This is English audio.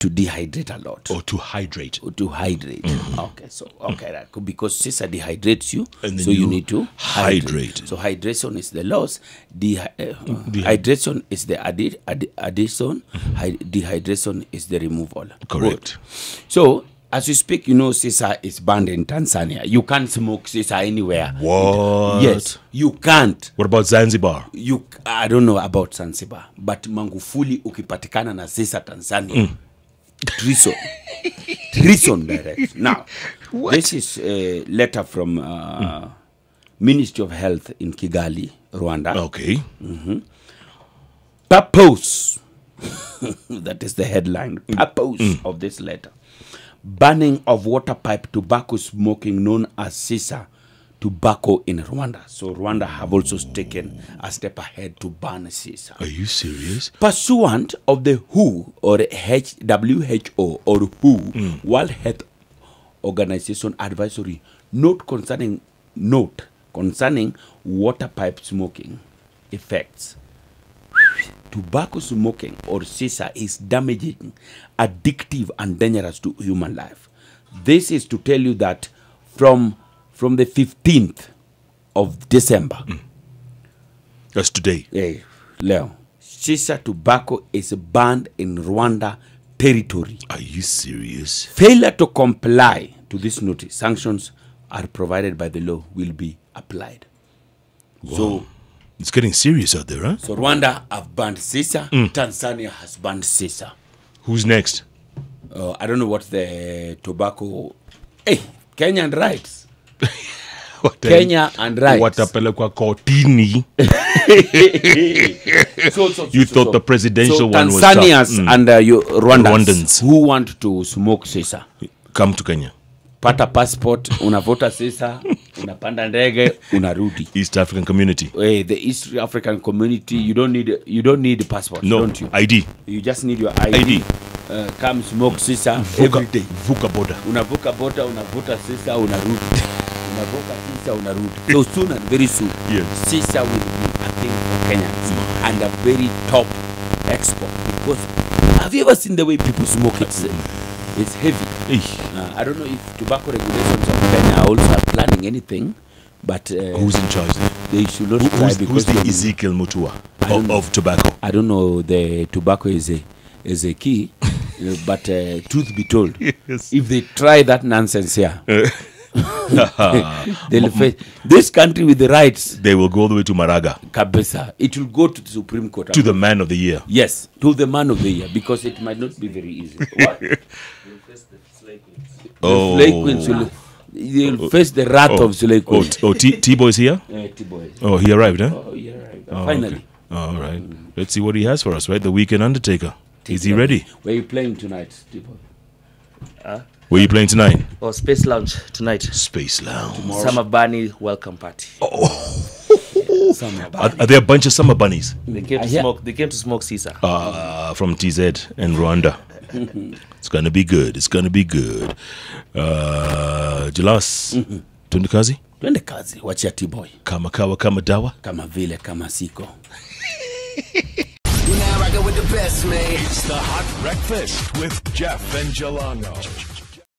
to dehydrate a lot. Or to hydrate. Or to hydrate. Okay, so okay, that could- because Sisa dehydrates you, so you, you need to hydrate. So hydration is the loss. Dehy- uh, hydration is the addi- addi- addition. Hy- dehydration is the removal. Correct. Good. So as you speak, you know Sisa is banned in Tanzania. You can't smoke Sisa anywhere. What? Yes, you can't. What about Zanzibar? You, I don't know about Zanzibar, but Magufuli ukipatikana na Sisa Tanzania. Treason. Treason direct. Now, this is a letter from uh, Ministry of Health in Kigali, Rwanda. Okay. Mm-hmm. Purpose. that is the headline. Mm. Purpose mm. of this letter. Banning of water pipe tobacco smoking known as Sisa tobacco in Rwanda. So Rwanda have also taken a step ahead to ban Sisa. Are you serious? Pursuant of the WHO or H- WHO or WHO hmm. World Health Organization advisory note concerning note concerning water pipe smoking effects. Tobacco smoking or sisa is damaging, addictive, and dangerous to human life. This is to tell you that from from the 15th of December, mm. That's today. Hey, Leo, shisha tobacco is banned in Rwanda territory. Are you serious? Failure to comply to this notice, sanctions are provided by the law will be applied. So, It's getting serious out there, huh? so Rwanda have banned shisha, mm. Tanzania has banned shisha. Who's next? Uh, I don't know what the tobacco. Hey, Kenyan rights. Kenya and watapelekwa kotini. So, so, You thought the presidential so one was Mm. and uh, you, Rwandans, Rwandans. who want to smoke shisha. come to kenya. Pata passport unavota sisa unapanda ndege unarudi. East african community. Hey, the east african community you don't need you don't need passport no don't you? Id you just need your id, ID. Uh, come smoke sisa vuka, every day. vuka boda unavuka unavuta sisa unarudi unavuka sisa unarudi. So soon and very soon Yes. sisa will be a thing for kenyans and a very top export because have you ever seen the way people smoke it? It's heavy. Uh, I don't know if tobacco regulations of Kenya also are planning anything, but uh, who's in charge? Then? they should not Who- try who's, because who's the ezekiel mutua of, of tobacco? I don't know the tobacco is a is a key, uh, but uh, truth be told, Yes. if they try that nonsense here, they'll face this country with the rights. they will go all the way to maraga Kabisa, it will go to the Supreme Court. to the man of the year yes, to the man of the year because it might not be very easy. What? oh Slay Queens will they'll face the wrath oh, of Slay oh, T- oh T- t-boy is here Uh, T-boy. oh he arrived huh Oh, yeah, right. Oh, Finally. okay. Oh, all right let's see what he has for us right the weekend undertaker is he ready Where are you playing tonight, Tipo? Where are you playing tonight or Space Lounge tonight. space lounge Summer Bunny welcome party. Summer are, are there a bunch of summer bunnies They came to I hear- smoke. They came to smoke Caesar. uh, from TZ and Rwanda. it's gonna be good. It's gonna be good. Uh, Jalas, twende kazi Twende kazi, wachia T-boy. kama kawa kama dawa. Kama vile kama siko. You're now rocking with the best, man. It's the Hot Breakfast with Jeff and Jalang'o.